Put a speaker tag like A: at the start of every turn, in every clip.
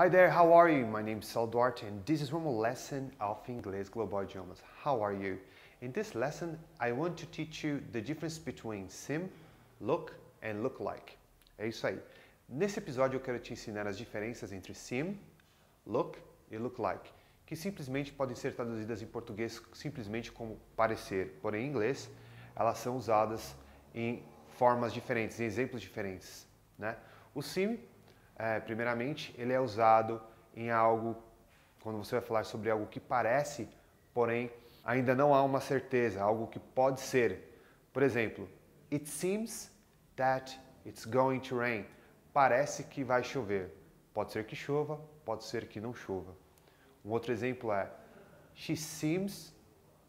A: Hi there, how are you? My name is Sal Duarte and this is one more lesson of Inglês Global Idiomas. How are you? In this lesson, I want to teach you the difference between sim, look and look like. É isso aí. Nesse episódio eu quero te ensinar as diferenças entre sim, look e look like, que simplesmente podem ser traduzidas em português simplesmente como parecer, porém em inglês elas são usadas em formas diferentes, em exemplos diferentes. Né? O sim, é, primeiramente, ele é usado em algo, quando você vai falar sobre algo que parece, porém ainda não há uma certeza, algo que pode ser. Por exemplo, it seems that it's going to rain. Parece que vai chover. Pode ser que chova, pode ser que não chova. Um outro exemplo é she seems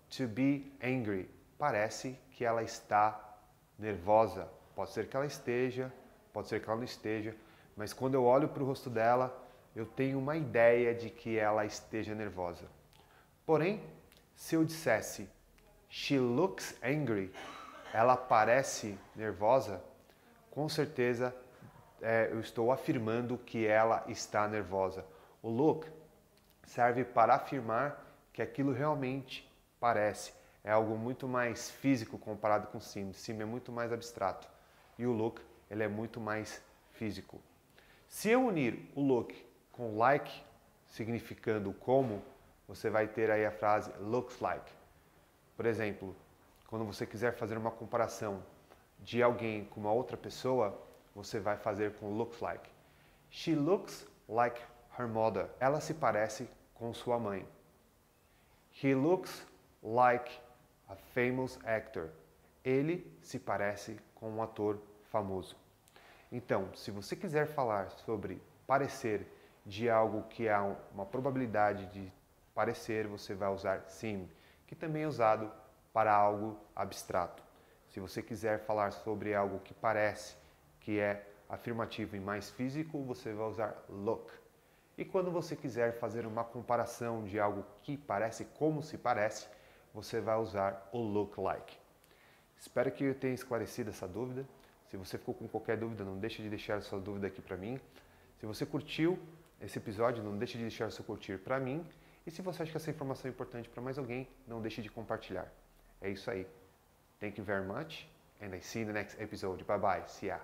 A: to be angry. Parece que ela está nervosa. Pode ser que ela esteja, pode ser que ela não esteja, mas quando eu olho para o rosto dela, eu tenho uma ideia de que ela esteja nervosa. Porém, se eu dissesse she looks angry, ela parece nervosa, com certeza é, eu estou afirmando que ela está nervosa. O look serve para afirmar que aquilo realmente parece. É algo muito mais físico comparado com sim. Sim é muito mais abstrato. E o look ele é muito mais físico. Se eu unir o look com like, significando como, você vai ter aí a frase looks like. Por exemplo, quando você quiser fazer uma comparação de alguém com uma outra pessoa, você vai fazer com looks like. She looks like her mother. Ela se parece com sua mãe. He looks like a famous actor. Ele se parece com um ator famoso. Então, se você quiser falar sobre parecer de algo que há uma probabilidade de parecer, você vai usar sim, que também é usado para algo abstrato. Se você quiser falar sobre algo que parece, que é afirmativo e mais físico, você vai usar look. E quando você quiser fazer uma comparação de algo que parece como se parece, você vai usar o look like. Espero que eu tenha esclarecido essa dúvida. Se você ficou com qualquer dúvida, não deixe de deixar sua dúvida aqui para mim. Se você curtiu esse episódio, não deixe de deixar seu curtir para mim. E se você acha que essa informação é importante para mais alguém, não deixe de compartilhar. É isso aí. Thank you very much and I see you in the next episode. Bye bye. See ya.